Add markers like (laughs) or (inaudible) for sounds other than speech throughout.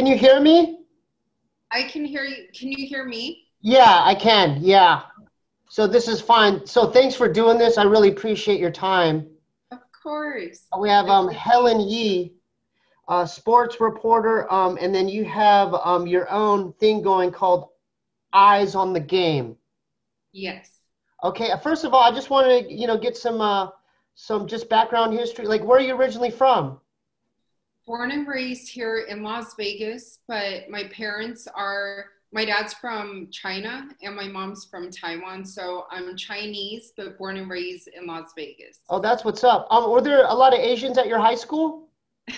Can you hear me? I can hear you. Can you hear me? Yeah, I can. Yeah. So this is fine. So thanks for doing this. I really appreciate your time. Of course. We have um, Helen Yee, a sports reporter, um, and then you have um, your own thing going called Eyes on the Game. Yes. Okay. First of all, I just wanted to, you know, get some uh, some just background history. Like, where are you originally from? Born and raised here in Las Vegas, but my parents are my dad's from China and my mom's from Taiwan. So I'm Chinese, but born and raised in Las Vegas. Oh, that's what's up. Um, were there a lot of Asians at your high school? (laughs)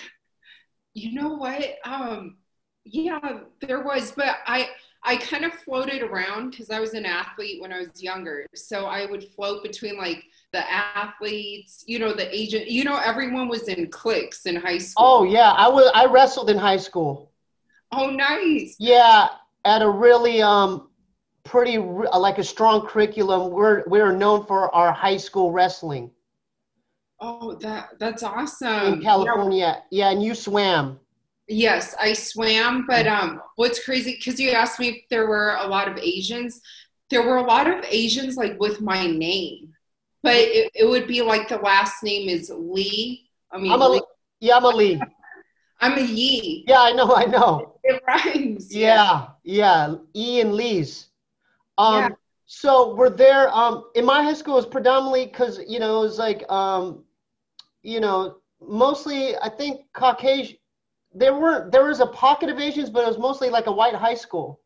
You know what? Um, yeah, there was, but I I kind of floated around because I was an athlete when I was younger. So I would float between like the athletes, you know, the agent, you know, everyone was in cliques in high school. Oh yeah, I was. I wrestled in high school. Oh, nice. Yeah, at a really um pretty like a strong curriculum. We're we're known for our high school wrestling. Oh, that that's awesome. In California, yeah, and you swam. Yes, I swam, but um, what's crazy because you asked me if there were a lot of Asians. There were a lot of Asians like with my name, but it, it would be like the last name is Lee. I mean, I'm a Lee. yeah, I'm a Lee. I'm a Yee. Yeah, I know, I know. It rhymes. Yeah, yeah, E and Lee's. Um, Yeah. so we're there. Um, in my high school, it was predominantly because you know it was like um, you know, mostly I think Caucasian. There were there was a pocket of Asians, but it was mostly like a white high school.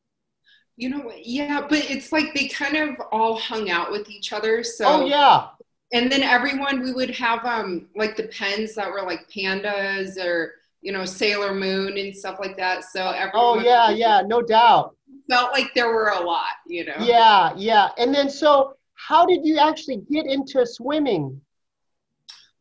You know, yeah, but it's like they kind of all hung out with each other. So oh yeah, and then everyone we would have um like the pens that were like pandas or you know Sailor Moon and stuff like that. So everyone oh yeah, yeah, no doubt. felt like there were a lot, you know. Yeah, yeah. And then so how did you actually get into swimming?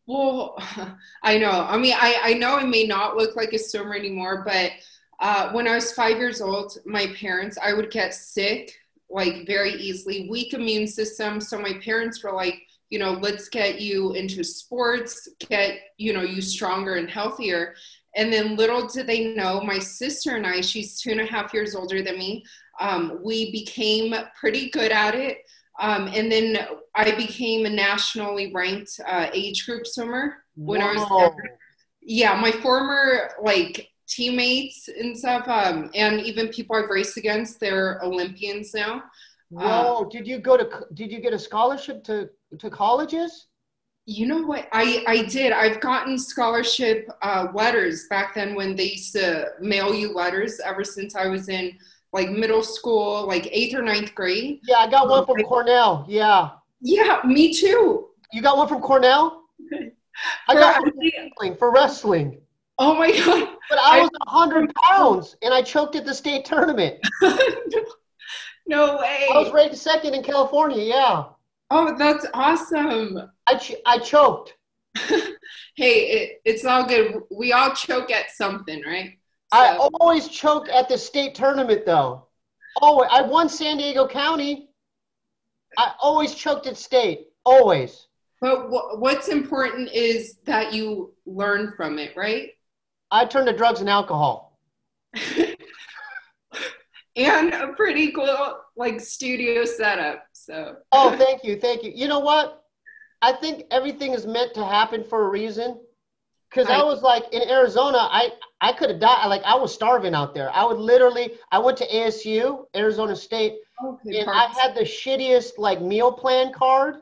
Well, (laughs) I know. I mean, I, I know I may not look like a swimmer anymore, but uh, when I was five years old, my parents, I would get sick like very easily, weak immune system. So my parents were like, you know, let's get you into sports, get, you know, you stronger and healthier. And then little did they know, my sister and I, she's two and a half years older than me, um, we became pretty good at it. Um, and then I became a nationally ranked uh, age group swimmer when I was Whoa. there. Yeah, my former like teammates and stuff, um, and even people I've raced against, they're Olympians now. Whoa! did you go to? Did you get a scholarship to to colleges? You know what? I, I did. I've gotten scholarship uh, letters back then when they used to mail you letters ever since I was in like middle school, like eighth or ninth grade. Yeah, I got one from Cornell. Yeah, Yeah, me too. you got one from Cornell. I got one for wrestling, for wrestling, oh my God. but I I- was hundred pounds and I choked at the state tournament. (laughs) no way. I was ranked second in California. Yeah, Oh, that's awesome. I ch- I choked. (laughs) hey, it, it's all good. We all choke at something, right? I always choke at the state tournament though. Oh, I won San Diego County. I always choked at state. Always. but wh- what's important is that you learn from it, right? I turned to drugs and alcohol. (laughs) and a pretty cool like studio setup. So Oh, (laughs) thank you, thank you. You know what? I think everything is meant to happen for a reason. Cause I I- was like in Arizona, I I could have died. Like I was starving out there. I would literally. I went to ASU, Arizona State, and I had the shittiest like meal plan card.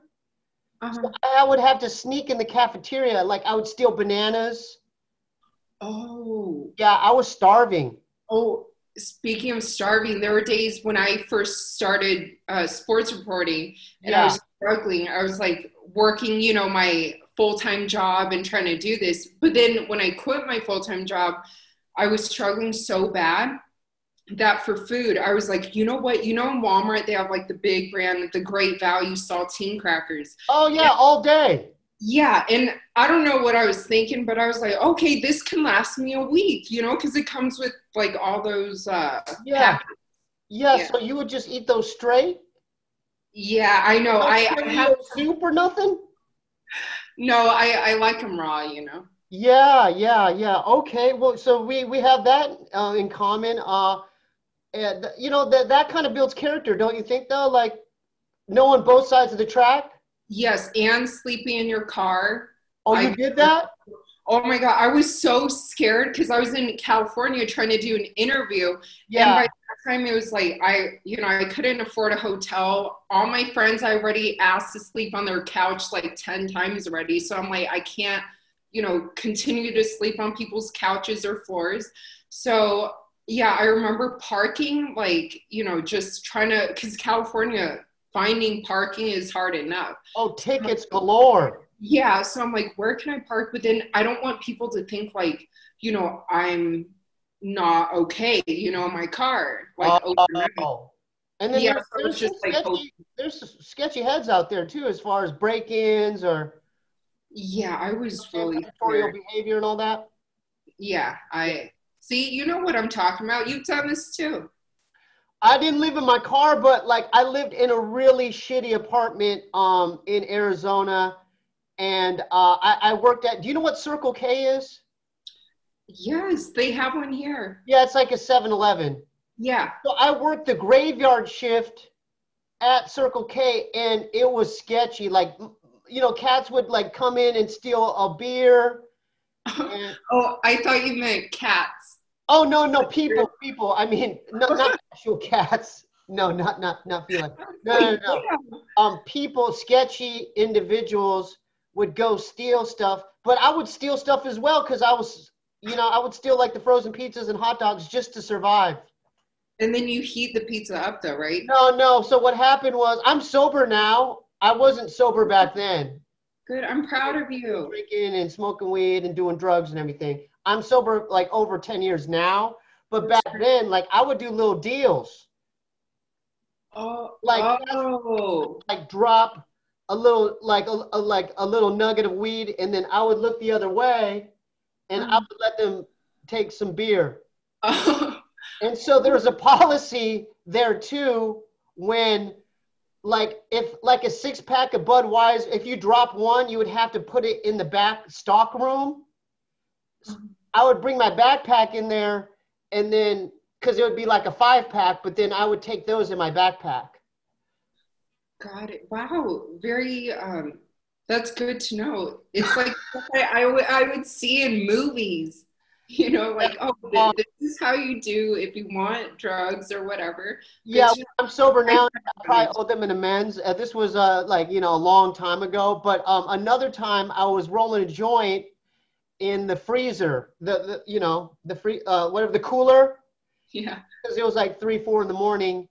uh-huh. I would have to sneak in the cafeteria. Like I would steal bananas. oh Yeah, I was starving. oh. Speaking of starving, there were days when I first started uh, sports reporting, and I was struggling. I was like working, you know, my full time job and trying to do this. But then when I quit my full time job, I was struggling so bad that for food, I was like, you know what? You know, in Walmart, they have like the big brand, the great value saltine crackers. Oh yeah, Yeah. all day. Yeah. And I don't know what I was thinking, but I was like, okay, this can last me a week, you know, because it comes with like all those. Uh, Yeah. Yeah, Yeah. so you would just eat those straight? yeah, I know. I, I have soup or nothing? No. I I like them raw, you know. Yeah, yeah, yeah. Okay. Well, so we we have that uh, in common. Uh, and you know that that kind of builds character, don't you think? Though, like knowing both sides of the track. Yes, and sleeping in your car. Oh, you I- did that? Oh my god, I was so scared because I was in California trying to do an interview. And Yeah. by that time, it was like I, you know, I couldn't afford a hotel. All my friends I already asked to sleep on their couch like ten times already. So I'm like, I can't, you know, continue to sleep on people's couches or floors. So yeah, I remember parking, like, you know, just trying to, because California finding parking is hard enough. Oh, tickets galore. Yeah, so I'm like, where can I park? But then I don't want people to think like, you know, I'm not okay, you know, my car. Like overnight. Oh. And then Yeah, there's, there's just some like, sketchy, there's sketchy heads out there too, as far as break-ins or Yeah, I was really territorial behavior and all that. Yeah, I see, you know what I'm talking about. You've done this too. I didn't live in my car, but like I lived in a really shitty apartment um in Arizona, and uh, I, I worked at. Do you know what Circle K is? Yes, they have one here. Yeah, it's like a 7-Eleven. Yeah. So I worked the graveyard shift at Circle K, and it was sketchy. Like, you know, cats would like come in and steal a beer. And, (laughs) Oh, I thought you meant cats. oh no, no, people, people. I mean, not, not (laughs) actual cats. No, not not not feeling. No, no, no. (laughs) Yeah. um, people, sketchy individuals would go steal stuff, but I would steal stuff as well because I was, you know, I would steal like the frozen pizzas and hot dogs just to survive. And then you heat the pizza up though, right? No, no. So what happened was I'm sober now. I wasn't sober back then, Good. I'm proud of you. drinking and smoking weed and doing drugs and everything. I'm sober like over 10 years now, but back then, like I would do little deals, Oh, Like- oh. like drop a little, like a, a like a little nugget of weed, and then I would look the other way, and I would let them take some beer. (laughs) And so there's a policy there too when like if like a six pack of Budweiser, if you drop one, you would have to put it in the back stock room. I would bring my backpack in there and then because it would be like a five pack, but then I would take those in my backpack. Got it. Wow. Very, um, that's good to know. It's like I, I, would, see in movies, you know, like, oh, this, is how you do if you want drugs or whatever. Yeah, I'm sober now. I probably owe them an amends. Uh, this was uh, like you know a long time ago. But um, another time I was rolling a joint in the freezer, the, the you know the free uh, whatever the cooler, Yeah. because it was like three four in the morning,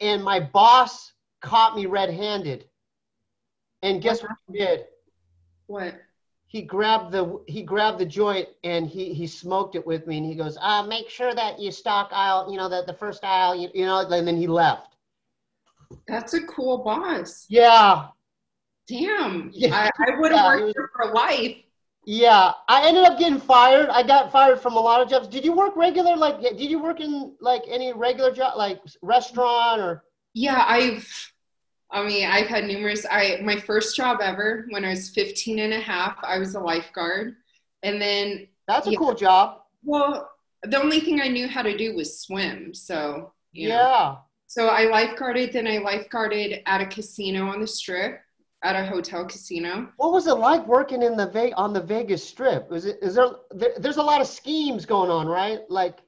and my boss caught me red-handed. And guess what he did? What? He grabbed the he grabbed the joint and he he smoked it with me and he goes, uh, make sure that you stock aisle, you know, that the first aisle, you, you know, and then he left. That's a cool boss. Yeah, Damn. Yeah. I, I would have Yeah, worked was- for life. Yeah, I ended up getting fired. I got fired from a lot of jobs. Did you work regular? Like, did you work in like any regular job, like restaurant or? Yeah, I've I mean, I've had numerous I my first job ever when I was 15 and a half, I was a lifeguard. And then That's a Yeah. cool job. well, the only thing I knew how to do was swim. So, you know. Yeah. So I lifeguarded, then I lifeguarded at a casino on the strip, at a hotel casino. What was it like working in the Ve- on the Vegas Strip? Was it? Is there, there? There's a lot of schemes going on, right? Like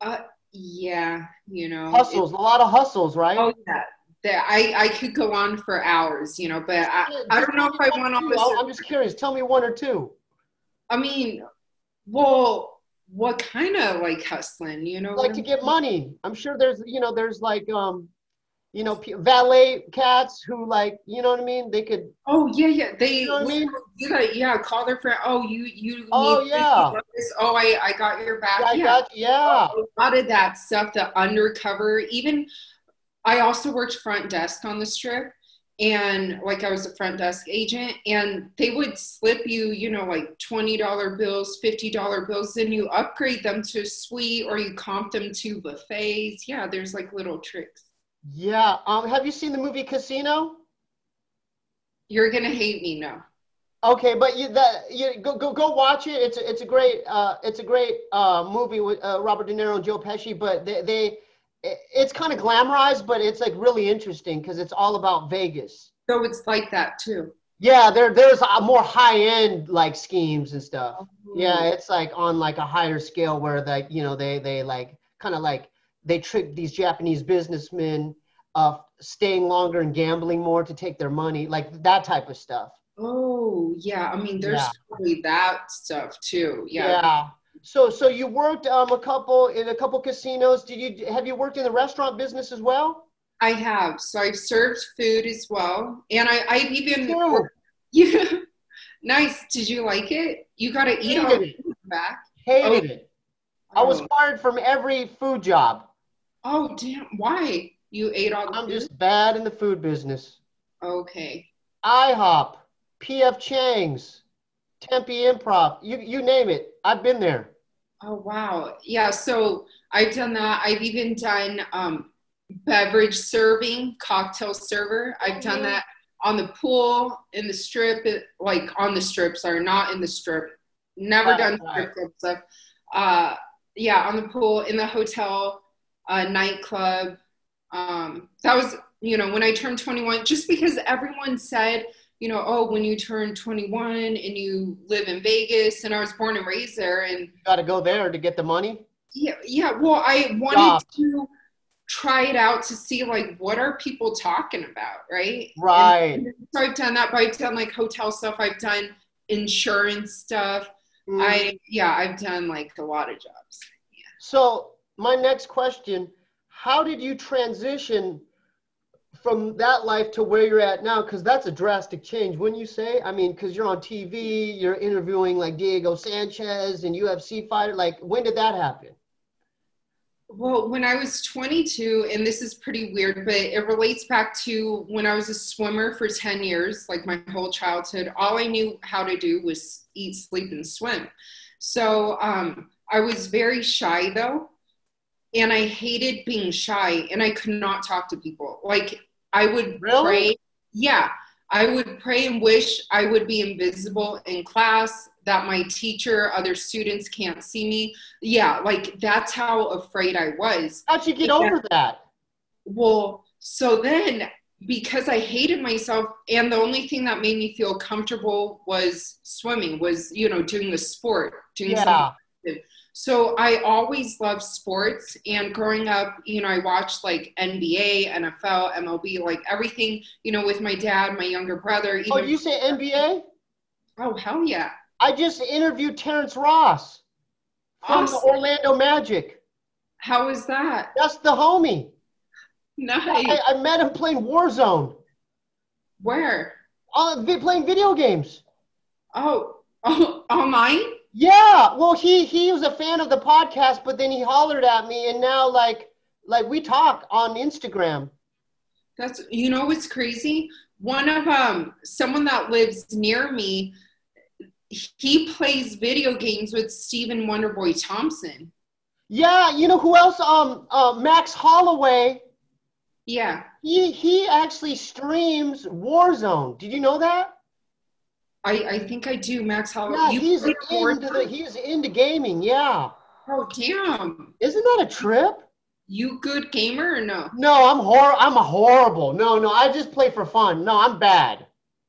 uh, Yeah, you know. hustles, a lot of hustles, right? Oh yeah. That I, I could go on for hours, you know, but I, I don't know if I want all this. I'm just curious. Tell me one or two. I mean, well, what kind of like hustling, you know? Like to get money. I'm sure there's, you know, there's like, um, you know, valet cats who like, you know what I mean? They could. Oh yeah, yeah. They You know what I mean? that. Yeah, call their friend. Oh, you you. Oh, yeah. $50. Oh, I I got your back. I yeah. got, yeah. a lot of that stuff, the undercover, even I also worked front desk on the strip and like I was a front desk agent and they would slip you, you know, like $20 bills, $50 bills, then you upgrade them to suite or you comp them to buffets. Yeah, there's like little tricks. Yeah. Um, have you seen the movie Casino? You're gonna hate me now. Okay, but you that you go go go watch it. It's a, it's a great uh it's a great uh movie with uh, Robert De Niro and Joe Pesci. But they they it's kind of glamorized, but it's like really interesting because it's all about Vegas. So it's like that too. Yeah, there there's a more high end like schemes and stuff. Oh. Yeah, it's like on like a higher scale where like you know they they like kind of like they trick these Japanese businessmen of staying longer and gambling more to take their money, like that type of stuff. Oh yeah, I mean there's Yeah. that stuff too. Yeah. Yeah. So so you worked um a couple in a couple casinos. Did you have you worked in the restaurant business as well? I have. So I've served food as well. And I, I've even. (laughs) Yeah. nice. Did you like it? You gotta eat all Hated the food back. Hated it. I was Oh. fired from every food job. Oh damn. Why? You ate all the I'm food? just bad in the food business. Okay. IHOP, PF Chang's, Tempe Improv, you you name it. I've been there. Oh wow. Yeah, so I've done that. I've even done um beverage serving, cocktail server. I've done Mhm. that on the pool, in the strip, like on the strip, sorry, not in the strip. Never Right, done strip club stuff. Uh yeah, on the pool, in the hotel, uh nightclub. Um that was, you know, when I turned 21, just because everyone said you know, oh, when you turn 21 and you live in Vegas, and I was born and raised there, and Got to go there to get the money. yeah, yeah. Well, I wanted to try it out to see like what are people talking about, right? Right. And so I've done that, but I've done like hotel stuff. I've done insurance stuff. Mm. I yeah, I've done like a lot of jobs. Yeah. So my next question, how did you transition from that life to where you're at now? Because that's a drastic change, wouldn't you say? I mean, because you're on TV, you're interviewing like Diego Sanchez and UFC fighter. Like, when did that happen? Well, when I was 22, and this is pretty weird, but it relates back to when I was a swimmer for 10 years, like my whole childhood. All I knew how to do was eat, sleep, and swim. So um, I was very shy though, and I hated being shy, and I could not talk to people. Like I would Really? pray, yeah, I would pray and wish I would be invisible in class, that my teacher, other students can't see me. Yeah, like that's how afraid I was. How'd you get Yeah. over that? Well, so then because I hated myself and the only thing that made me feel comfortable was swimming, was, you know, doing a sport, doing something Yeah. So I always loved sports and growing up, you know, I watched like NBA, NFL, MLB, like everything, you know, with my dad, my younger brother. Even, Oh, you say NBA? oh hell yeah. I just interviewed Terrence Ross from the Orlando Magic. How is that? That's the homie. Nice. I, I met him playing Warzone, Where? uh, playing video games. Oh, (laughs) oh, online? Yeah, well, he he was a fan of the podcast, but then he hollered at me, and now like like we talk on Instagram. That's you know what's crazy? One of um someone that lives near me, he plays video games with Stephen Wonderboy Thompson. Yeah, you know who else? Um, uh, Max Holloway. Yeah. He he actually streams Warzone. Did you know that? I, I think I do, Max Holloway. Yeah, You he's into the, he's into gaming. Yeah, Oh damn! isn't that a trip? You good gamer or no? No, I'm hor I'm a horrible. No, no, I just play for fun. No, I'm bad.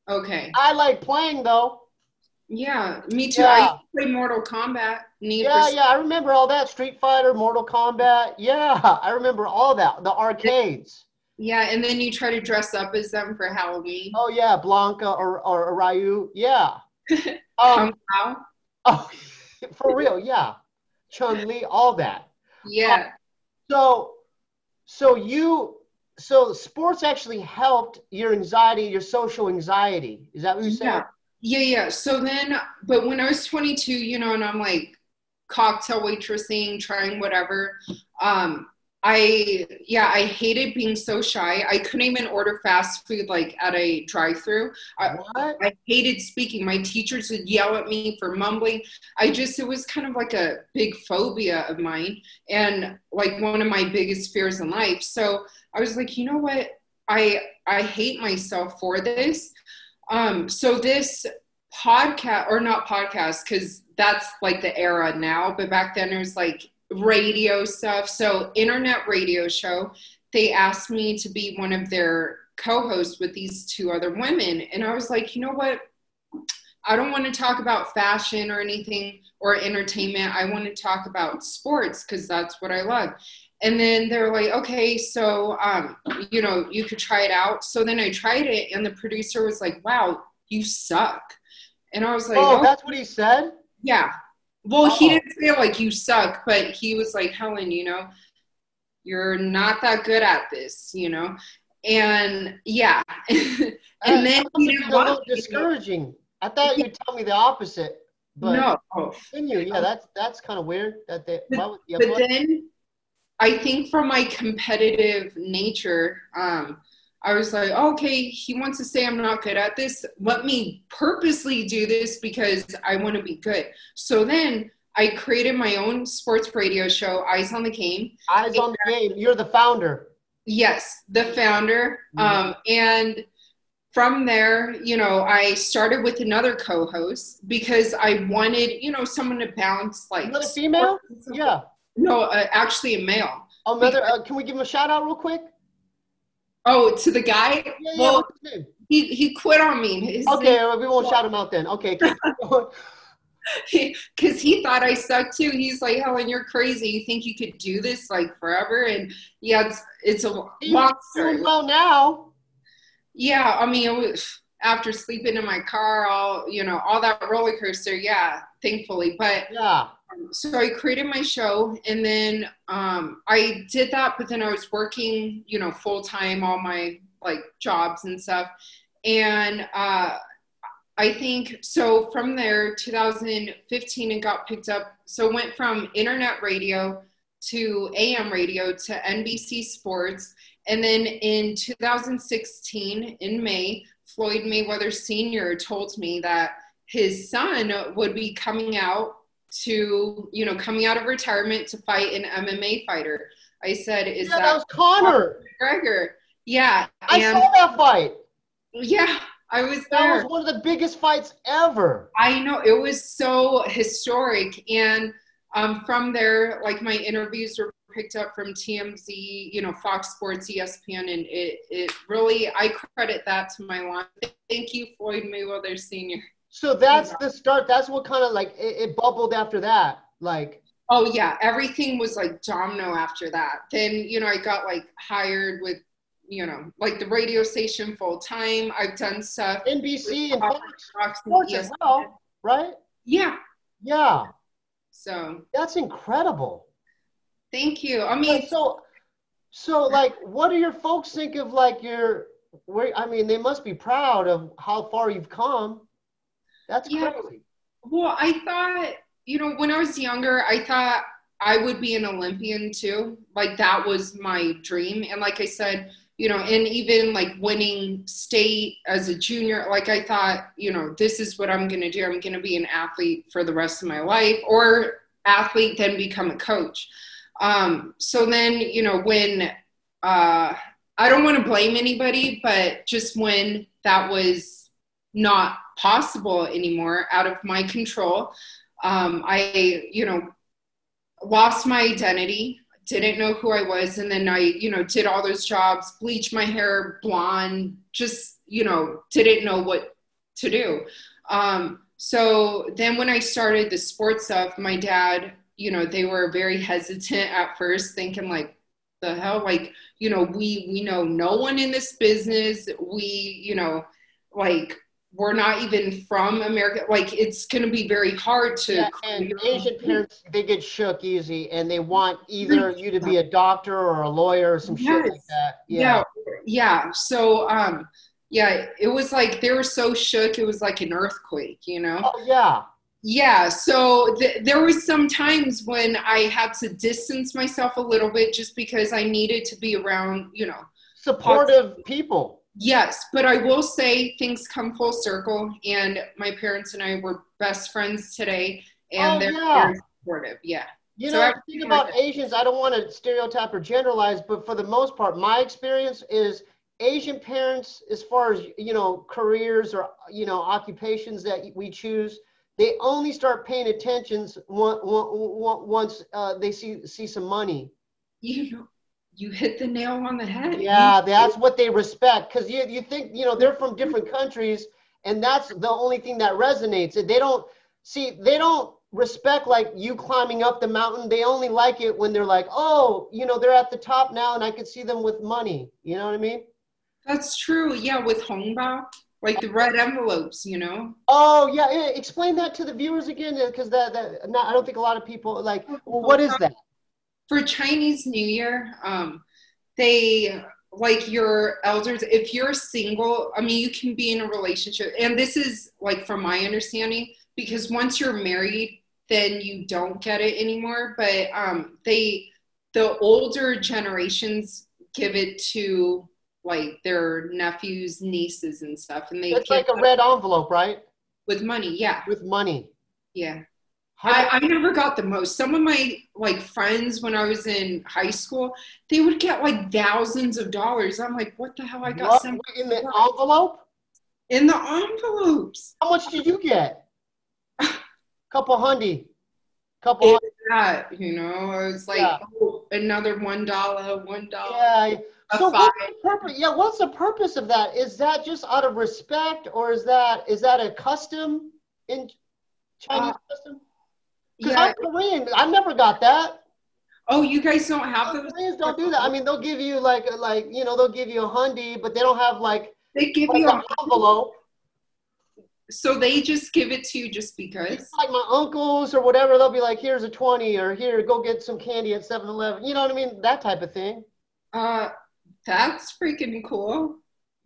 Okay. I like playing though. Yeah, me too. Yeah. I to play Mortal Kombat. Need Yeah, yeah, I remember all that. Street Fighter, Mortal Kombat. Yeah, I remember all that. The arcades. Yeah, and then you try to dress up as them for Halloween. Oh yeah, Blanka or or Ryu. Yeah. (laughs) Um. Oh, (laughs) for real. Yeah. Chun Li, all that. Yeah. So, so you, so sports actually helped your anxiety, your social anxiety. Is that what you said? Yeah. Yeah, yeah. So then, but when I was 22, you know, and I'm like cocktail waitressing, trying whatever. Um, I yeah, I hated being so shy. I couldn't even order fast food like at a drive-through. I, I hated speaking. My teachers would yell at me for mumbling. I just, it was kind of like a big phobia of mine and like one of my biggest fears in life. So I was like, you know what? I, I hate myself for this. Um, so this podcast or not podcast because that's like the era now but back then it was like radio stuff. So internet radio show they asked me to be one of their co-hosts with these two other women. And i was like you know what? I don't want to talk about fashion or anything or entertainment. I want to talk about sports because that's what i love. And then they're like okay so um, you know you could try it out. So then i tried it and the producer was like wow you suck. And I was like, oh, oh. that's what he said? Yeah. Well, oh. he didn't say like you suck, but he was like, Helen, you know, you're not that good at this, you know? And yeah. (laughs) and uh, then he a little discouraging. I thought you'd tell me the opposite. But no. Continue. Yeah, that's that's kind of weird that they but, but then I think from my competitive nature, um, I was like, okay, he wants to say I'm not good at this. Let me purposely do this because I want to be good. So then I created my own sports radio show, Eyes on the Game. Eyes on the Game. You're the founder. Yes, the founder. Mm-hmm. Um, and from there, you know, I started with another co-host because I wanted, you know, someone to bounce like. Another female? Yeah. No, uh, actually a male. Oh, mother, uh, can we give him a shout out real quick? Oh, to the guy? Yeah, yeah, well, he, he quit on me. His okay, name, we won't shout him out then. Okay. Because (laughs) he, thought I sucked too. He's like, Helen, you're crazy. You think you could do this like forever? And yeah, it's, it's a monster. well now. Yeah, I mean, was, after sleeping in my car, all you know, all that roller coaster. Yeah, thankfully, but yeah so I created my show and then um, I did that, but then I was working, you know, full time, all my like jobs and stuff. And uh, I think so from there, 2015, it got picked up. So went from internet radio to AM radio to NBC Sports. And then in 2016, in May, Floyd Mayweather Sr. told me that his son would be coming out to you know coming out of retirement to fight an MMA fighter. I said, "Is yeah, that, that was Conor McGregor?" Yeah, I and, saw that fight. Yeah, I was there. That was one of the biggest fights ever. I know it was so historic, and um, from there, like my interviews were picked up from TMZ, you know, Fox Sports, ESPN, and it it really I credit that to my line. Thank you, Floyd Mayweather Senior. So that's the start. That's what kind of like it, it bubbled after that. Like oh yeah, everything was like domino after that. Then you know I got like hired with you know like the radio station full time. I've done stuff. NBC and Fox, Fox well, right? Yeah. Yeah. So that's incredible. Thank you. I mean, so so like, what do your folks think of like your where? I mean, they must be proud of how far you've come. That's yeah. crazy. Well, I thought, you know, when I was younger, I thought I would be an Olympian too. Like that was my dream. And like I said, you know, and even like winning state as a junior, like I thought, you know, this is what I'm going to do. I'm going to be an athlete for the rest of my life or athlete, then become a coach. Um, so then, you know, when, uh, I don't want to blame anybody, but just when that was not possible anymore out of my control. Um, i you know lost my identity didn't know who i was and then i you know did all those jobs bleached my hair blonde just you know didn't know what to do. Um, so then when i started the sports stuff my dad you know they were very hesitant at first thinking like the hell? Like you know we we know no one in this business. We you know like we're not even from America. Like it's going to be very hard to. Yeah, and Asian parents they get shook easy, and they want either you to be a doctor or a lawyer or some yes. shit like that. Yeah. yeah, yeah. So, um, yeah, it was like they were so shook. It was like an earthquake, you know. Oh yeah. Yeah, so th- there was some times when I had to distance myself a little bit just because I needed to be around, you know, supportive people Yes, but I will say things come full circle, and my parents and I were best friends today, and oh, they're yeah. very supportive. Yeah. You so know, the thing about Asians, I don't want to stereotype or generalize, but for the most part, my experience is Asian parents, as far as you know, careers or you know occupations that we choose, they only start paying attention once uh, they see see some money. You know, you hit the nail on the head. Yeah, that's what they respect because you you think you know they're from different countries, and that's the only thing that resonates. They don't see they don't respect like you climbing up the mountain. They only like it when they're like, oh, you know, they're at the top now, and I could see them with money. You know what I mean? That's true. Yeah, with Hongbao, like the red envelopes, you know. Oh yeah, explain that to the viewers again, because that that not, I don't think a lot of people like. Well, what is that? For Chinese New Year, um, they like your elders. If you're single, I mean, you can be in a relationship, and this is like from my understanding, because once you're married, then you don't get it anymore. But um, they, the older generations, give it to like their nephews, nieces, and stuff, and they. It's like a red envelope, right? With money, yeah. With money. Yeah. I, I never got the most. Some of my like friends when I was in high school, they would get like thousands of dollars. I'm like, what the hell? I got some in the envelope. In the envelopes. How much did you get? Couple (laughs) hundy. Couple. Hundred. That you know, it was like yeah. oh, another one dollar, one dollar. Yeah so what's the purpose? Yeah, what's the purpose of that? Is that just out of respect, or is that is that a custom in Chinese uh, custom? Because yeah. I'm Korean, I never got that. Oh, you guys don't have those? Koreans don't do that. I mean, they'll give you like like you know they'll give you a hundy, but they don't have like they give like you an envelope. So they just give it to you just because? It's Like my uncles or whatever, they'll be like, here's a 20 or here, go get some candy at 7 Eleven. You know what I mean? That type of thing. Uh, that's freaking cool.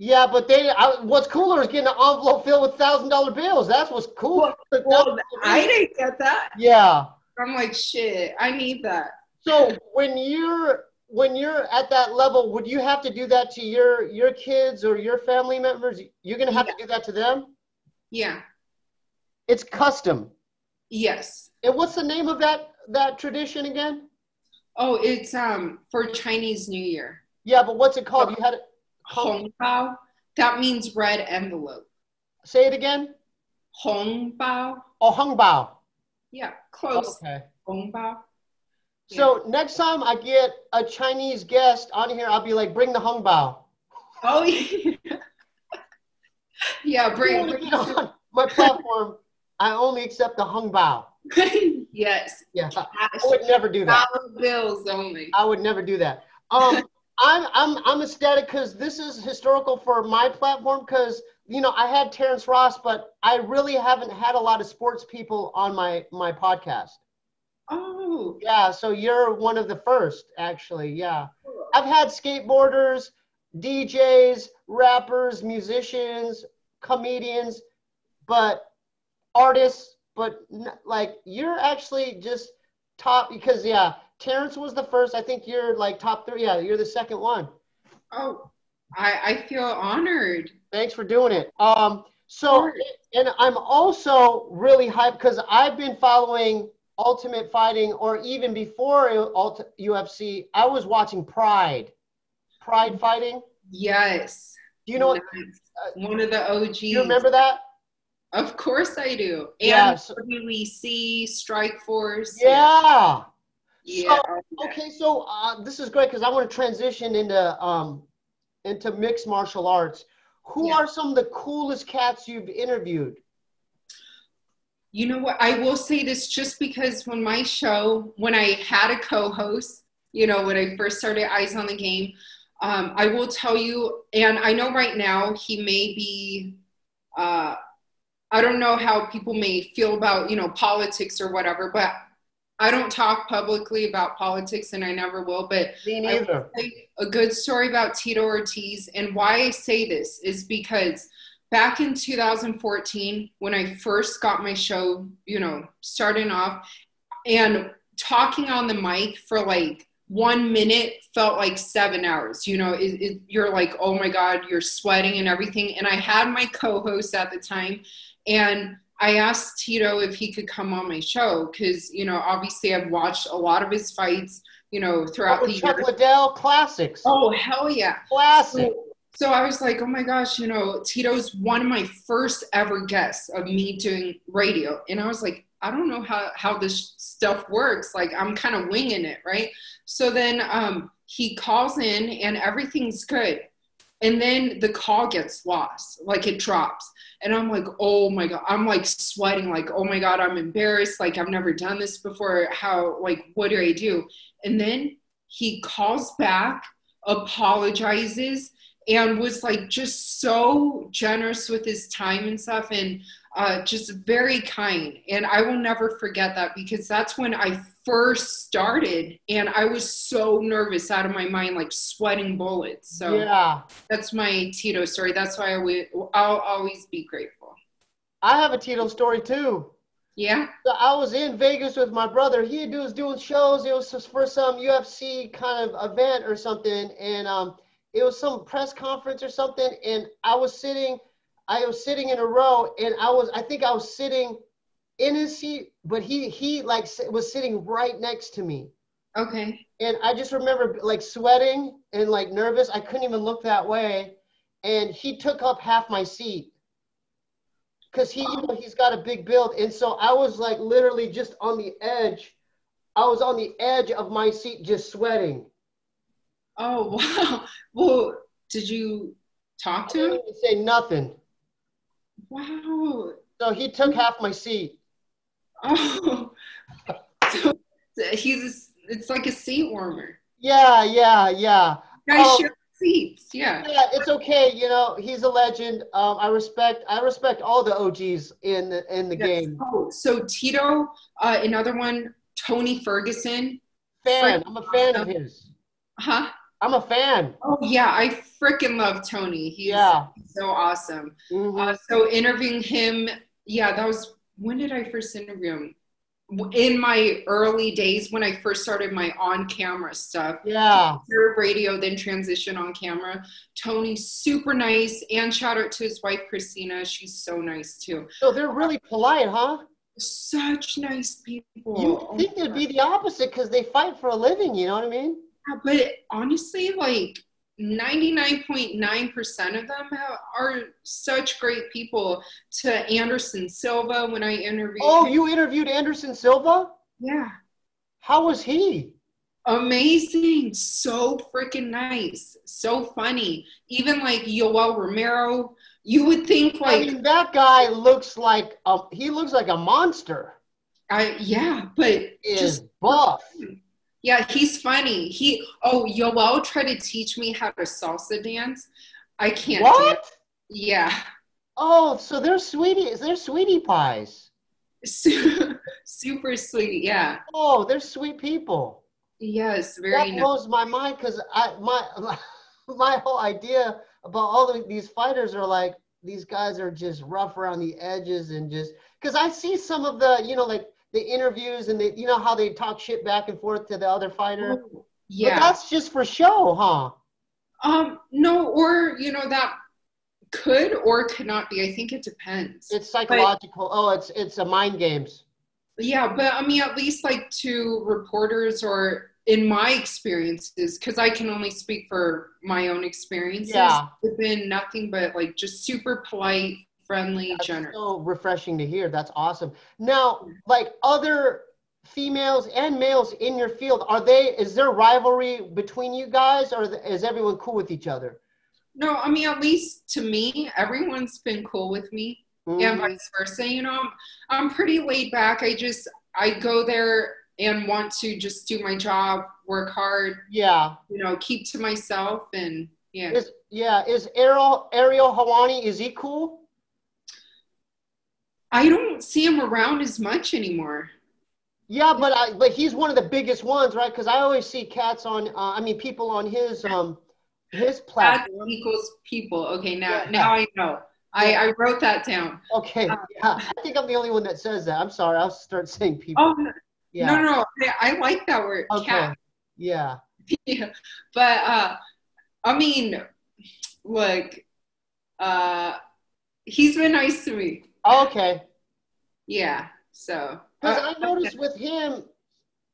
Yeah, but they. I, what's cooler is getting an envelope filled with thousand dollar bills. That's what's cool. Well, well I didn't get that. Yeah. I'm like shit. I need that. So when you're when you're at that level, would you have to do that to your your kids or your family members? You're gonna have yeah. to do that to them. Yeah. It's custom. Yes. And what's the name of that that tradition again? Oh, it's um for Chinese New Year. Yeah, but what's it called? You had it. Hongbao. That means red envelope. Say it again. Hongbao. Oh, Hongbao. Yeah, close. Okay. Hongbao. So next time I get a Chinese guest on here, I'll be like, bring the Hongbao. Oh yeah. yeah, bring. bring on my platform. I only accept the Hongbao. (laughs) yes. Yeah. I would never do that. Dollar bills only. I would never do that. Um, I'm I'm I'm ecstatic because this is historical for my platform because you know I had Terrence Ross, but I really haven't had a lot of sports people on my my podcast. Oh. Yeah, so you're one of the first, actually. Yeah, I've had skateboarders, DJs, rappers, musicians, comedians, but artists, but like you're actually just top because yeah Terrence was the first. I think you're like top three. Yeah, you're the second one. Oh, I, I feel honored. Thanks for doing it. Um, so, and I'm also really hyped because I've been following Ultimate Fighting, or even before UFC, I was watching Pride. Pride Fighting. Yes. Do you know nice. what? Uh, One of the OGs. Do you remember that? Of course I do. And yeah, so, WEC, Strike Force. Yeah. Yeah. So, okay, so uh, this is great because I want to transition into um, into mixed martial arts. Who yeah. are some of the coolest cats you've interviewed? You know what? I will say this just because when my show, when I had a co-host, you know, when I first started Eyes on the Game, um, I will tell you, and I know right now he may be. Uh, I don't know how people may feel about you know politics or whatever, but I don't talk publicly about politics and I never will, but Me neither. a good story about Tito Ortiz. And why I say this is because back in 2014, when I first got my show, you know, starting off and talking on the mic for like one minute felt like seven hours. You know, it, it, you're like, oh my God, you're sweating and everything. And I had my co host at the time and I asked Tito if he could come on my show because, you know, obviously I've watched a lot of his fights, you know, throughout oh, the Chuck years. Liddell classics. Oh, hell yeah. Classic. So, so I was like, oh my gosh, you know, Tito's one of my first ever guests of me doing radio. And I was like, I don't know how, how this stuff works. Like I'm kind of winging it, right? So then um, he calls in and everything's good. And then the call gets lost, like it drops. And I'm like, oh my God, I'm like sweating, like, oh my God, I'm embarrassed. Like I've never done this before. How, like, what do I do? And then he calls back, apologizes, and was like just so generous with his time and stuff and uh, just very kind. And I will never forget that because that's when I first started and I was so nervous out of my mind, like sweating bullets. So yeah, that's my Tito story. That's why I will, I'll always be grateful. I have a Tito story too. Yeah. So I was in Vegas with my brother. He was doing shows. It was for some UFC kind of event or something. And um, it was some press conference or something. And I was sitting – I was sitting in a row and I was, I think I was sitting in his seat, but he, he like was sitting right next to me. Okay. And I just remember like sweating and like nervous. I couldn't even look that way. And he took up half my seat because he, you know, he's got a big build. And so I was like literally just on the edge. I was on the edge of my seat just sweating. Oh, (laughs) wow. Well, did you talk to him? say nothing. Wow. So he took half my seat. Oh. (laughs) so he's it's like a seat warmer. Yeah, yeah, yeah. Guys um, share seats. Yeah. Yeah, it's okay. You know, he's a legend. Um, I respect I respect all the OGs in the in the yes. game. Oh, so Tito, uh, another one, Tony Ferguson. Fan. I'm a fan of his. Huh? I'm a fan. Oh yeah, I freaking love Tony. He's yeah. so awesome. Mm-hmm. Uh, so interviewing him, yeah, that was when did I first interview him? In my early days when I first started my on-camera stuff. Yeah. Radio, then transition on camera. Tony, super nice, and shout out to his wife Christina. She's so nice too. So they're really polite, huh? Such nice people. You oh think it'd be the opposite because they fight for a living. You know what I mean? Yeah, but honestly, like 99.9% of them are such great people. To Anderson Silva, when I interviewed. Oh, you interviewed Anderson Silva? Yeah. How was he? Amazing. So freaking nice. So funny. Even like Yoel Romero, you would think like. I mean, that guy looks like a, he looks like a monster. I yeah, but is just buff. Mm. Yeah, he's funny. He oh Yoel tried to teach me how to salsa dance. I can't. What? Yeah. Oh, so they're sweetie. They're sweetie pies. (laughs) Super sweet. Yeah. Oh, they're sweet people. Yes, very. That blows nice. my mind because I my (laughs) my whole idea about all of these fighters are like these guys are just rough around the edges and just because I see some of the you know like the interviews and the you know how they talk shit back and forth to the other fighter. yeah, but that's just for show, huh? Um, no, or you know that could or could not be. I think it depends. It's psychological. But, oh, it's it's a mind games. Yeah, but I mean, at least like to reporters or in my experiences, because I can only speak for my own experiences. Yeah, it's been nothing but like just super polite, friendly, That's generous. So refreshing to hear. That's awesome. Now, like other females and males in your field, are they? Is there rivalry between you guys, or is everyone cool with each other? No, I mean at least to me, everyone's been cool with me, mm-hmm. and vice versa. You know, I'm, I'm pretty laid back. I just I go there and want to just do my job, work hard. Yeah. You know, keep to myself and yeah. Is, yeah. Is Ariel Ariel Helwani? Is he cool? I don't see him around as much anymore. Yeah, but I, but he's one of the biggest ones, right? Because I always see cats on. Uh, I mean, people on his um his platform. equals people. Okay, now yeah. now I know. I, I wrote that down. Okay, uh, yeah. I think I'm the only one that says that. I'm sorry. I'll start saying people. Oh, yeah. no, no, no. I, I like that word. Okay. Cat. Yeah. yeah. (laughs) But uh, I mean, look, uh, he's been nice to me. Okay. Yeah. So. Because I noticed with him,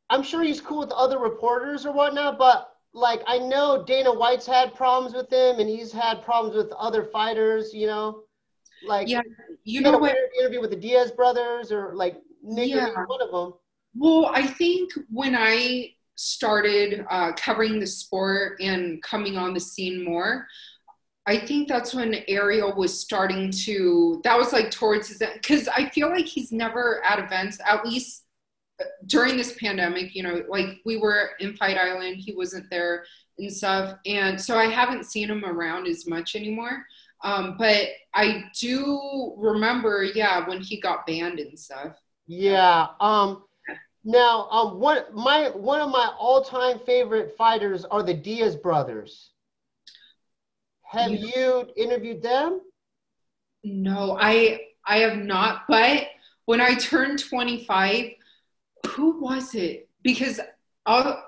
I'm sure he's cool with other reporters or whatnot, but like I know Dana White's had problems with him, and he's had problems with other fighters. You know, like Yeah, you know what? interview with the Diaz brothers, or like Nick Yeah. one of them. Well, I think when I started uh, covering the sport and coming on the scene more, I think that's when Ariel was starting to. That was like towards his end, because I feel like he's never at events, at least uh, during this pandemic. You know, like we were in Fight Island, he wasn't there and stuff, and so I haven't seen him around as much anymore. Um, but I do remember, yeah, when he got banned and stuff. Yeah. Um. Now, um, one my one of my all-time favorite fighters are the Diaz brothers. Have You- you interviewed them? No, I I have not. But when I turned 25, who was it? Because I'll,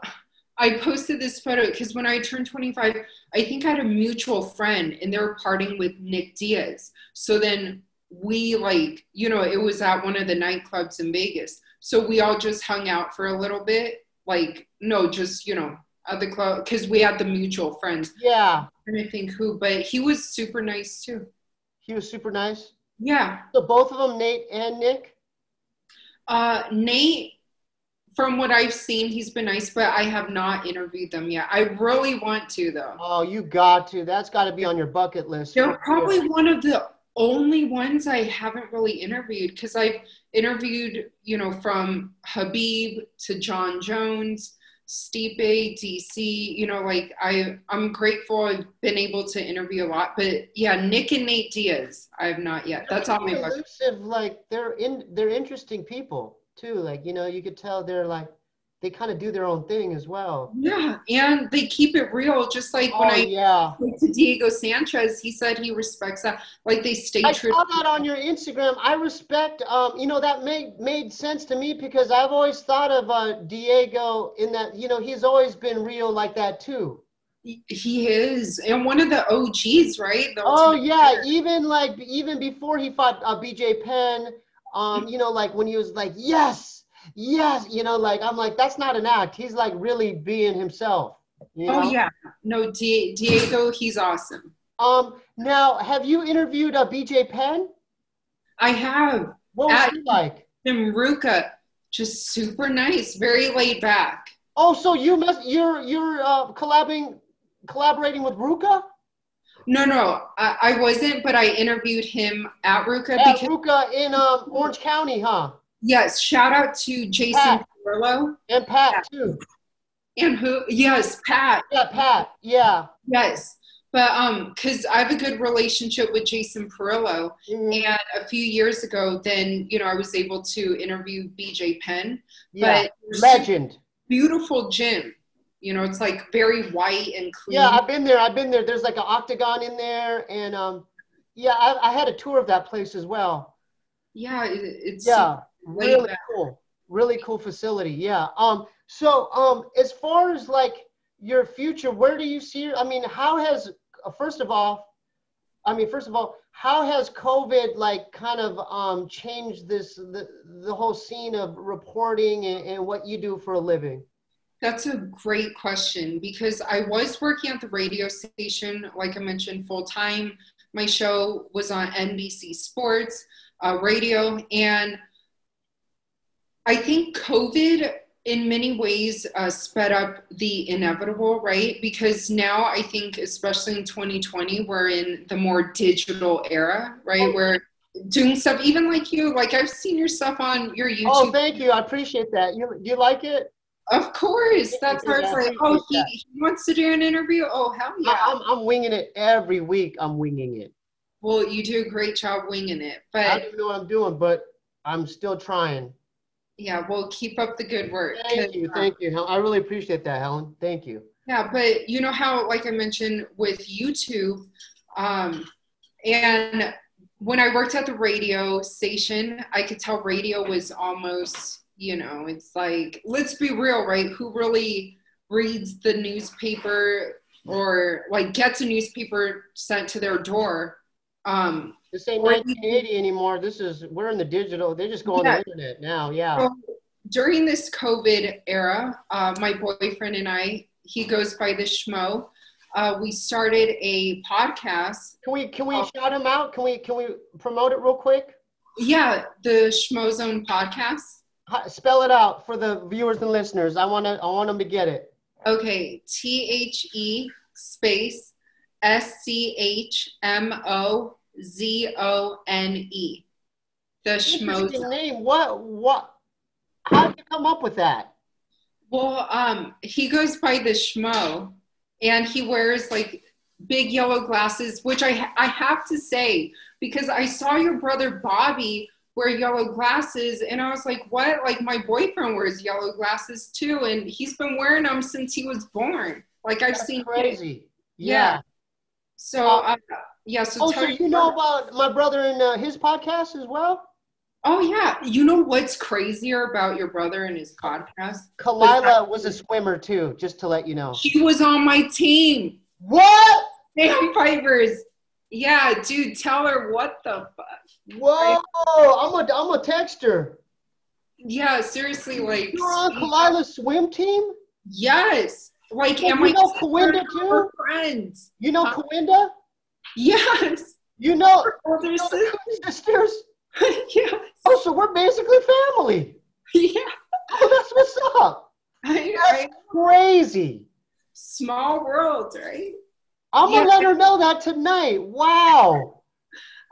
I posted this photo because when I turned 25, I think I had a mutual friend and they were partying with Nick Diaz. So then we like, you know, it was at one of the nightclubs in Vegas. So we all just hung out for a little bit. Like, no, just, you know, at the club because we had the mutual friends. Yeah, And I think who, but he was super nice too. he was super nice. Yeah. So both of them, Nate and Nick. Uh, Nate, from what I've seen, he's been nice, but I have not interviewed them yet. I really want to, though. Oh, you got to. That's got to be on your bucket list. They're probably sure. one of the only ones I haven't really interviewed because I've interviewed, you know, from Khabib to Jon Jones, Stipe, DC. You know, like I, I'm grateful I've been able to interview a lot. But yeah, Nick and Nate Diaz, I have not yet. That's on my They're elusive, like they're in. They're interesting people too. Like you know, you could tell they're like they kind of do their own thing as well. Yeah, and they keep it real, just like when Oh I yeah. To Diego Sanchez, he said he respects that. Like they stay I true. saw that on your Instagram. I respect, um, you know, that made made sense to me because I've always thought of uh, Diego in that, you know, he's always been real like that too. He is, and one of the OGs, right? The Oh yeah, Fighter. even like even before he fought uh, BJ Penn, um, you know, like when he was like, yes, yes, you know, like I'm like, that's not an act. He's like really being himself. You know? Oh yeah, no, Di- Diego, he's awesome. Um, now, have you interviewed uh, BJ Penn? I have What was At- he like? him, RVCA, just super nice, very laid back. Oh, so you must you're you're uh, collabing collaborating with RVCA? No, no, I, I wasn't, but I interviewed him at RVCA At because RVCA in um, Orange County, huh? Yes, shout out to Jason Pat. Parillo And Pat too. and who? Yes, Pat. Yeah, Pat. Yeah. Yes, but um, because I have a good relationship with Jason Parillo, Mhm. and a few years ago, then you know I was able to interview BJ Penn. Yeah. But Legend. beautiful gym. You know, it's like very white and clean. Yeah, I've been there. I've been there. There's like an octagon in there, and um, yeah, I, I had a tour of that place as well. yeah, it, it's Yeah, really back. cool. Really cool facility. Yeah. Um. So um, as far as like your future, where do you see? I mean, how has first of all, I mean, first of all, how has COVID like kind of um changed this the the whole scene of reporting and, and what you do for a living? That's a great question because I was working at the radio station, like I mentioned, full time. My show was on NBC Sports uh, radio, and I think COVID in many ways uh, sped up the inevitable, right? Because now I think, especially in 2020, we're in the more digital era, right? Oh. We're doing stuff, even like you, like I've seen your stuff on your YouTube. Oh, thank you. I appreciate that. You you like it? Of course, that's where Yeah, it's like, oh, he, he wants to do an interview. Oh, hell yeah! I, I'm I'm winging it every week. I'm winging it. well, you do a great job winging it, But I don't know what I'm doing, but I'm still trying. Yeah, well, keep up the good work. Thank you, uh, thank you. I really appreciate that, Helen. Thank you. Yeah, but you know how, like I mentioned with YouTube, um, and when I worked at the radio station, I could tell radio was almost, you know, it's like, let's be real, right? Who really reads the newspaper or like gets a newspaper sent to their door? Um, This ain't Or- 1980 anymore. This is we're in the digital. They just go on Yeah. the internet now. Yeah. So during this COVID era, uh, my boyfriend and I, he goes by the Schmo. Uh, we started a podcast. Can we can we oh. shout him out? Can we can we promote it real quick? Yeah, the Schmo Zone podcast. Spell it out for the viewers and listeners. I want to I want them to get it. Okay, T H E space S C H M O Z O N E. The Schmo name. What what? How did you come up with that? Well, um, he goes by the Schmo, and he wears like big yellow glasses, which I I have to say because I saw your brother Bobby wear yellow glasses, and I was like, what? Like my boyfriend wears yellow glasses too, and he's been wearing them since he was born. Like I've That's seen crazy. Yeah. yeah. So uh, yeah. So, oh, so you know about my brother and uh, his podcast as well? Oh yeah. You know what's crazier about your brother and his podcast? Khalyla was a swimmer too, just to let you know. She was on my team. What? Damn Pipers. Yeah, dude, tell her what the fuck. Whoa, I'm a I'm a texter. Yeah, seriously, like you're on Khalyla's swim team. Yes, like, am you know Kawinda too? Friends. You know uh, Kawinda? Yes. You know, you know sisters? (laughs) yes. Oh, so we're basically family. Yeah. Oh, that's what's up. I, that's I, crazy. Small world, right? I'm gonna let her know that tonight. Wow.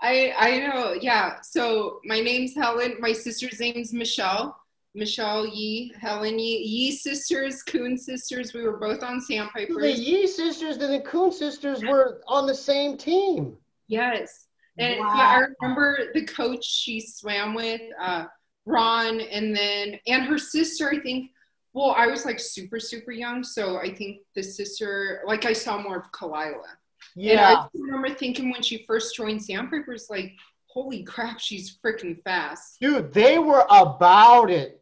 I I know, yeah. So my name's Helen. My sister's name's Michelle. Michelle Yee, Helen Yee, Yee sisters, Kuhn sisters. We were both on Sandpipers. The Yee sisters and the Kuhn sisters were on the same team. Yes. And wow. yeah, I remember the coach she swam with, uh, Ron, and then and her sister, I think. Well, I was like super, super young, so I think the sister, like I saw more of Khalyla. Yeah. And I remember thinking when she first joined Sandpipers, like, holy crap, she's freaking fast. Dude, they were about it.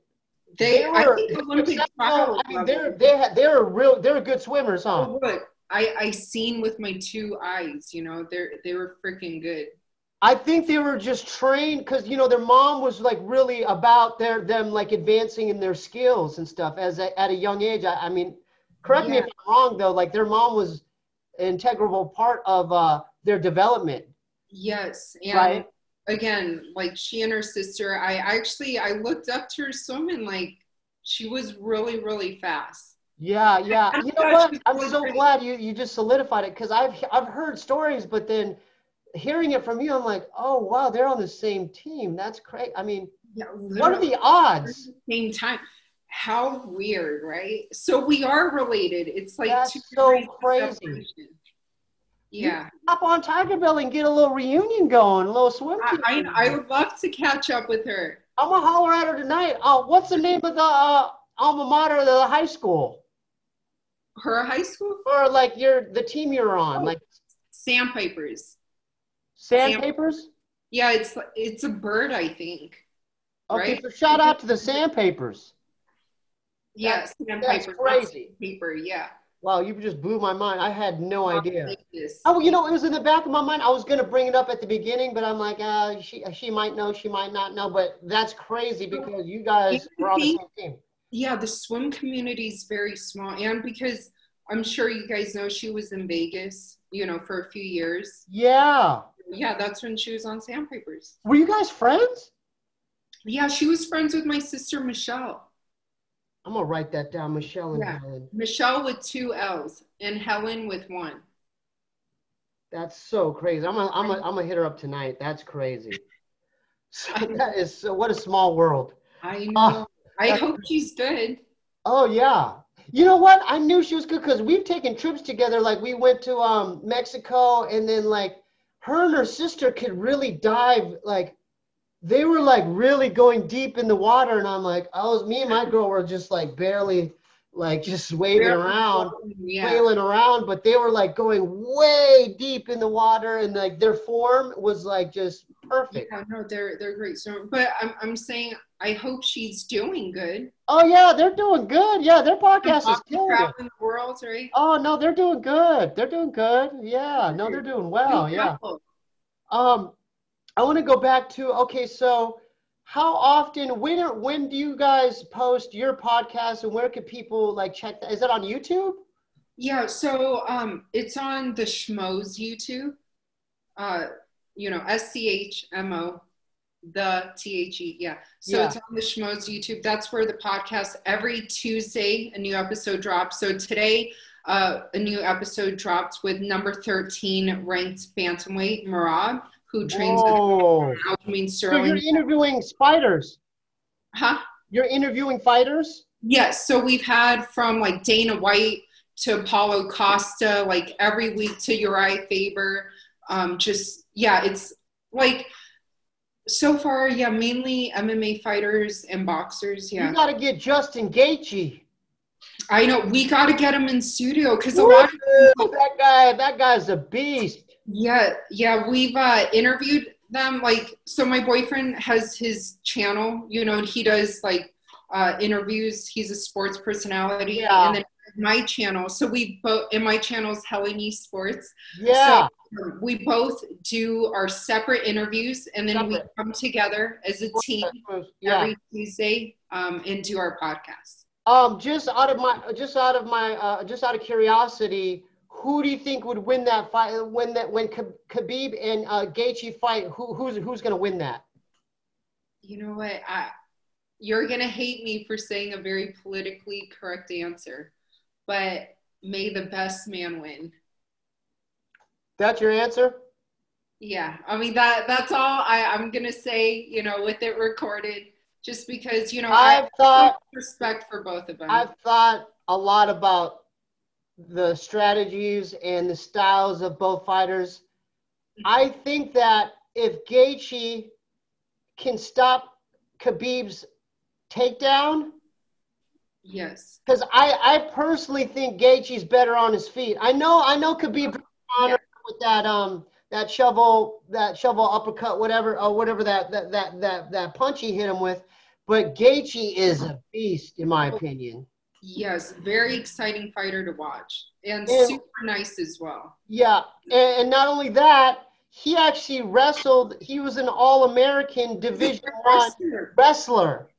They, they were, I Olympic I mean, they're they they're real they're good swimmers, huh? Oh, I I seen with my two eyes, you know, they're they were freaking good. I think they were just trained because you know their mom was like really about their them like advancing in their skills and stuff as a, at a young age. I, I mean, correct yeah. me if I'm wrong though. Like their mom was an integral part of uh, their development. Yes, and right? Again, like she and her sister, I actually I looked up to her swimming. Like she was really really fast. Yeah, (laughs) yeah. You know what? I'm so glad you you just solidified it because I've I've heard stories, but then hearing it from you, I'm like, oh wow, they're on the same team. That's great. I mean, yeah, what are the odds? same time. How weird, right? So we are related. It's like That's so crazy. Yeah. Hop on Tiger Belly and get a little reunion going, a little swim. I, I, I, would love to catch up with her. I'm gonna holler at her tonight. Oh, what's the name of the uh, alma mater of the high school? Her high school? Or like your the team you're on, oh, like Sandpipers. Sandpapers? yeah, it's it's a bird, I think. Okay, right? so shout out to the Sandpapers. Yes, yeah, that's, that's crazy. Paper, yeah. Wow, you just blew my mind. I had no idea. Oh, you know, it was in the back of my mind. I was going to bring it up at the beginning, but I'm like, uh, she she might know, she might not know. But that's crazy because you guys were on the same team. Yeah, the swim community is very small, and because I'm sure you guys know she was in Vegas, you know, for a few years. Yeah. Yeah, that's when she was on Sandpipers. Were you guys friends? Yeah, she was friends with my sister Michelle. I'm gonna write that down, Michelle and yeah. Helen. Michelle with two L's and Helen with one. That's so crazy. I'm gonna, I'm gonna, I'm gonna hit her up tonight. That's crazy. (laughs) So that is so. What a small world. I know. Uh, I hope she's good. Oh yeah. You know what? I knew she was good because we've taken trips together. Like we went to um, Mexico, and then like her and her sister could really dive like they were like really going deep in the water and i'm like i was me and my girl were just like barely like just waving around yeah. wailing around but they were like going way deep in the water and like their form was like just perfect. Yeah, no they're they're great so but i'm, I'm saying i hope she's doing good. Oh yeah they're doing good. Yeah their podcast is killing in the world right? Oh no they're doing good. They're doing good. Yeah no they're doing well. Yeah. um I want to go back to okay, so how often when when do you guys post your podcast and where can people like check that? Is that on YouTube? Yeah, so um, it's on the Schmoes YouTube. Uh, you know, S C H M O, the T H E. Yeah. So Yeah. it's on the Schmoes YouTube. That's where the podcast every Tuesday a new episode drops. So today, uh, a new episode dropped with number thirteen ranked bantamweight Merab, who trains with Oh, Aljamain so you're interviewing fighters. Huh? You're interviewing fighters. Yes, so we've had from like Dana White to Paulo Costa, like every week to Urijah Faber. Um, just yeah, it's like so far, yeah, mainly MMA fighters and boxers. Yeah, You got to get Justin Gaethje. I know we got to get him in studio because a lot of Woo! that guy, that guy's a beast. Yeah, yeah, we've uh, interviewed them. Like, so my boyfriend has his channel. You know, he does like uh, interviews. He's a sports personality, Yeah. and then my channel. So we both, and my channel is Helen Yee Sports. Yeah, Um, we both do our separate interviews, and then we come together as a team yeah. every Tuesday um, and do our podcast. Um, just out of my, just out of my, uh, just out of curiosity, who do you think would win that fight? When that, when Kh- Khabib and uh, Gaethje fight, who, who's, who's gonna win that? You know what? I, you're gonna hate me for saying a very politically correct answer, but may the best man win. That's your answer. Yeah, I mean that that's all I, I'm gonna say, you know, with it recorded, just because, you know, I I've have thought, respect for both of them. I've thought a lot about the strategies and the styles of both fighters. I think that if Gaethje can stop Khabib's takedown, yes. because I, I personally think Gaethje's better on his feet. I know I know Khabib Yeah. with that um that shovel that shovel uppercut whatever or whatever that that that that, that punch he hit him with, but Gaethje is a beast in my opinion. Yes, very exciting fighter to watch. And And- super nice as well. Yeah, and, and not only that, he actually wrestled. He was an All-American Division One wrestler.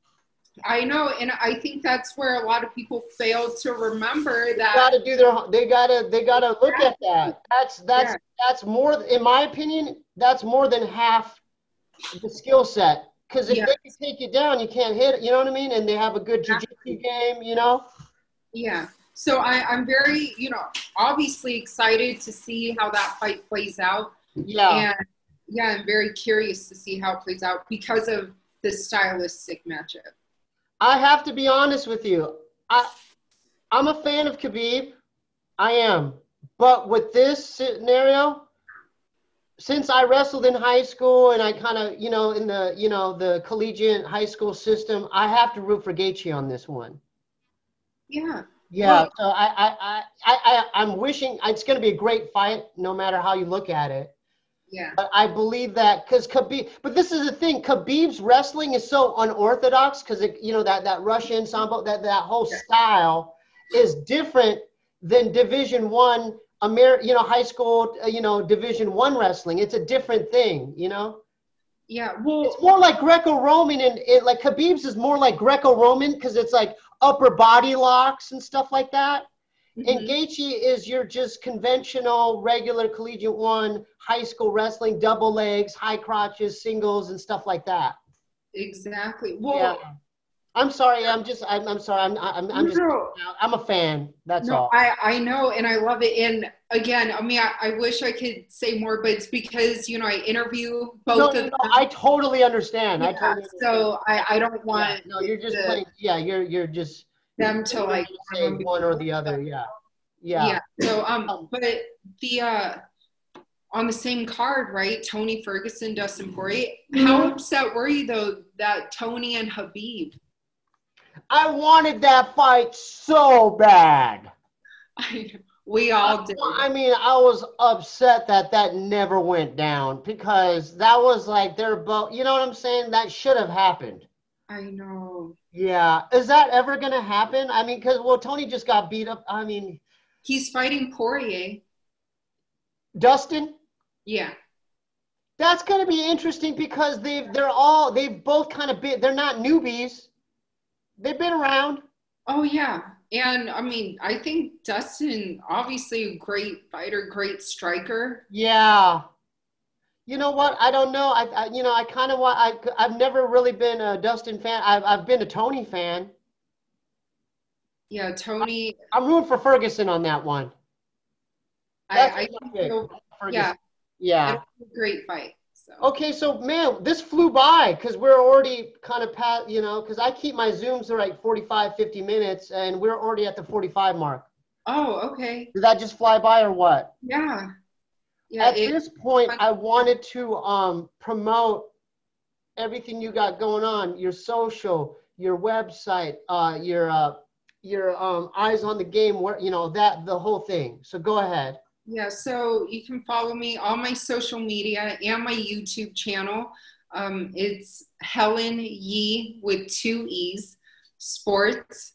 I know, and I think that's where a lot of people fail to remember that got to do their. They gotta. They gotta look at that. That's that's Yeah. that's more. In my opinion, that's more than half the skill set. Because if Yeah. they can take you down, you can't hit it. You know what I mean? And they have a good game. You know. Yeah. So I, I'm very, you know, obviously excited to see how that fight plays out. Yeah. And yeah, I'm very curious to see how it plays out because of the stylistic matchup. I have to be honest with you. I I'm a fan of Khabib. I am. But with this scenario, since I wrestled in high school and I kind of, you know, in the, you know, the collegiate high school system, I have to root for Gaethje on this one. Yeah. Yeah, Well- so I, I, I, I, I, I'm wishing it's going to be a great fight, no matter how you look at it. Yeah. But I believe that because Khabib, but this is the thing, Khabib's wrestling is so unorthodox because it, you know that that Russian sambo, that that whole Yeah. style is different than Division One, Amer, you know, high school, uh, you know, Division One wrestling. It's a different thing, you know. Yeah. Well, It's more like Greco-Roman, and it, like Khabib's is more like Greco-Roman because it's like upper body locks and stuff like that. And mhm. Gaethje is your just conventional, regular collegiate one, high school wrestling, double legs, high crotches, singles, and stuff like that. exactly. Well, yeah. I'm sorry. I'm just. I'm. I'm sorry. I'm. I'm. I'm just. no, I'm a fan. That's no, all. I, I know and I love it. And again, I mean, I, I wish I could say more, but it's because, you know, I interview both No, of no, them. I totally understand. I totally understand. so I, I don't Yeah, want no, you're just the- playing. Yeah, you're. You're just. them to like saying one or the other. Yeah. Yeah. yeah. So um, Um, but the uh, on the same card, right? Tony Ferguson, Dustin Poirier. How upset were you though that Tony and Khabib? I wanted that fight so bad. (laughs) We all did. I mean, I was upset that that never went down because that was like they're both. You know what I'm saying? That should have happened. I know. Yeah. Is that ever gonna happen? I mean, because well, Tony just got beat up. I mean, He's fighting Poirier. Dustin. Yeah. That's gonna be interesting because they've they're all they've both kind of been. They're not newbies. They've been around. Oh yeah. and I mean, I think Dustin, obviously a great fighter, great striker. Yeah. You know what? I don't know. I, I you know, I kind of want. I I've never really been a Dustin fan. I've I've been a Tony fan. Yeah, Tony. I'm rooting for Ferguson on that one. I, I feel, yeah, yeah, great fight. So. Okay, so man, this flew by because we're already kind of pat, you know, because I keep my Zooms like 45, 50 minutes, and we're already at the 45 mark. Oh, okay. Did that just fly by or what? Yeah. Yeah. At it, this point, I wanted to um, promote everything you got going on, your social, your website, uh, your uh, your um, eyes on the game, where you know that the whole thing. So go ahead. Yeah, so you can follow me on my social media and my YouTube channel. Um, it's Helen Yee with two E's, sports.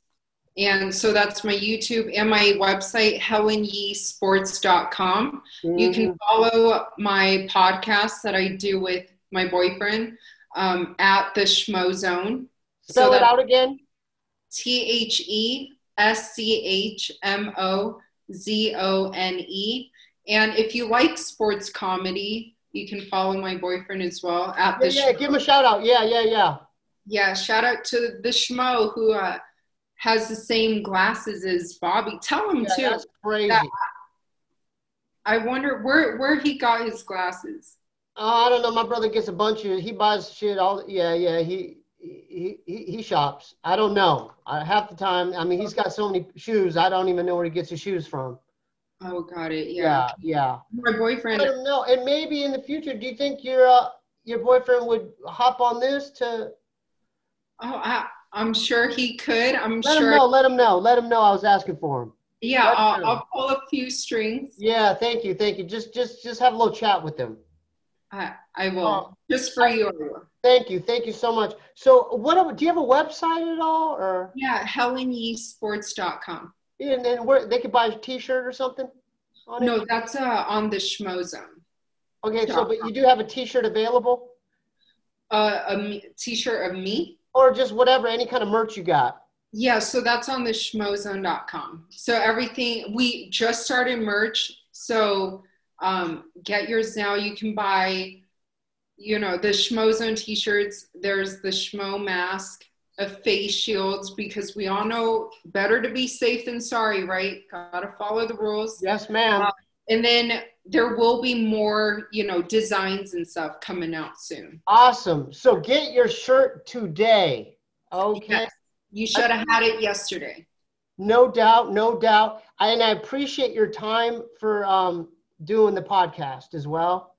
And so that's my YouTube and my website, helenyeesports.com. Mm-hmm. You can mm-hmm. follow my podcast that I do with my boyfriend um, at the Schmo Zone. Spell so it out again. T H E S C H M O Z O N E. And if you like sports comedy, you can follow my boyfriend as well at the. Yeah, yeah give him a shout out. Yeah, yeah, yeah. Yeah, shout out to the schmo who uh, has the same glasses as Bobby. Tell him yeah, too. That's crazy. That I wonder where where he got his glasses. Uh, I don't know. My brother gets a bunch of. He buys shit all. Yeah, yeah. He he he, he shops. I don't know. Uh, half the time, I mean, he's got so many shoes. I don't even know where he gets his shoes from. Oh, got it. Yeah. Yeah. My boyfriend. I don't know. And maybe in the future, do you think your uh, your boyfriend would hop on this to? Oh, I, I'm sure he could. I'm let sure. Him know, let him know. Let him know. I was asking for him. Yeah, I'll, I'll, pull a few strings. Yeah, thank you, thank you. Just just just have a little chat with him. I I will. Just for you. Thank you, thank you so much. So, what do you have a website at all, or? Yeah, HelenYeeSports.com. And then where they could buy a T-shirt or something. no, it? that's uh, on the Schmo Zone. Okay, so but you do have a T-shirt available. Uh, a T-shirt of me. Or just whatever, any kind of merch you got. Yeah, so that's on the schmozone.com. So everything we just started merch. So um, get yours now. You can buy, you know, the schmozone t-shirts. There's the schmo mask of face shields because we all know better to be safe than sorry, right? Gotta follow the rules. Yes, ma'am. Uh, and then there will be more, you know, designs and stuff coming out soon. Awesome. So get your shirt today. Okay. Yes. You should have had it yesterday. No doubt, no doubt. And I appreciate your time for um, doing the podcast as well.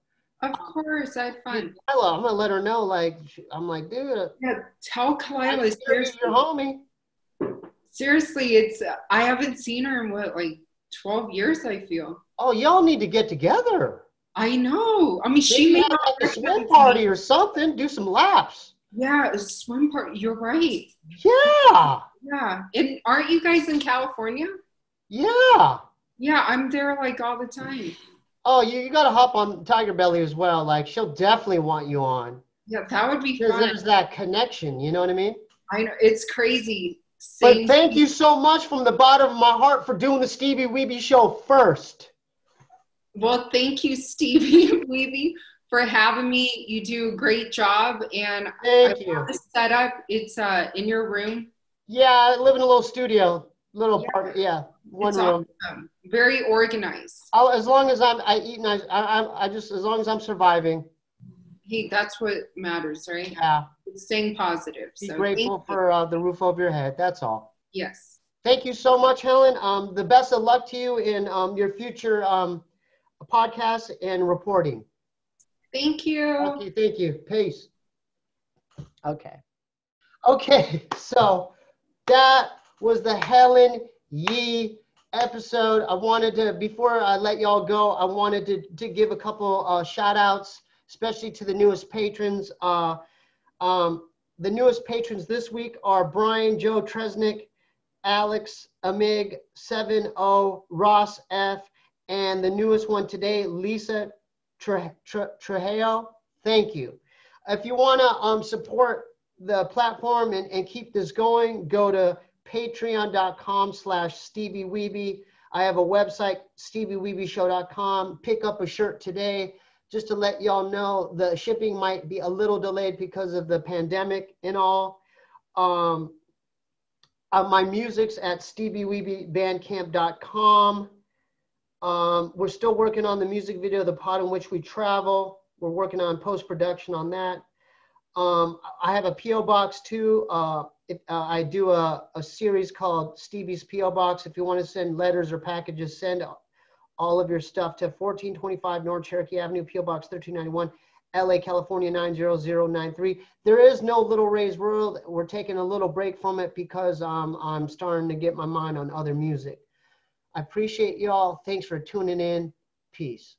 Of course, I had fun. Kyla, I'm gonna let her know. Like, I'm like, dude. Uh, yeah, tell Kyla. Seriously, your homie. Seriously, it's I haven't seen her in what like 12 years. I feel. Oh, y'all need to get together. I know. I mean, Maybe she made like a swim party or something. Do some laps. Yeah, a swim party. You're right. Yeah. Yeah. And aren't you guys in California? Yeah. Yeah, I'm there like all the time. Oh, you, you got to hop on Tiger Belly as well. Like she'll definitely want you on. Yeah, that would be fun. There's that connection. You know what I mean? I know it's crazy. Same but thank you so much from the bottom of my heart for doing the Steebee Weebee show first. Well, thank you, Steebee (laughs) Weebee, for having me. You do a great job, and thank I you. The setup, it's uh, in your room. Yeah, I live in a little studio, little yeah. apartment. Yeah, one it's room. Awesome. Very organized. I'll, as long as I'm, I eat and I, I, I just, as long as I'm surviving. Hey, that's what matters, right? Yeah. Staying positive. Be so grateful for uh, the roof over your head. That's all. Yes. Thank you so much, Helen. Um, the best of luck to you in um, your future um, podcast and reporting. Thank you. Okay, thank you. Peace. Okay. Okay, (laughs) so that was the Helen Yee episode. I wanted to, before I let y'all go, I wanted to, to give a couple uh, shout outs, especially to the newest patrons. Uh, um, the newest patrons this week are Brian, Joe Tresnick, Alex, Amig, 7-0, Ross F., and the newest one today, Lisa Tre- Tre- Trejo. Thank you. If you want to um, support the platform and, and keep this going, go to patreon.com slash Stevie. I have a website, steebeeweebeeshow.com. Pick up a shirt today. Just to let y'all know, the shipping might be a little delayed because of the pandemic and all. Um, uh, my music's at stevieweebybandcamp.com. Um, we're still working on the music video, The Pod in Which We Travel. We're working on post production on that. Um, I have a PO box too. Uh, if, uh, I do a, a series called Stevie's PO Box. If you want to send letters or packages, send all of your stuff to 1425 North Cherokee Avenue, PO Box 1391, LA, California 90093. There is no Little Ray's World. We're taking a little break from it because um, I'm starting to get my mind on other music. I appreciate y'all. Thanks for tuning in. Peace.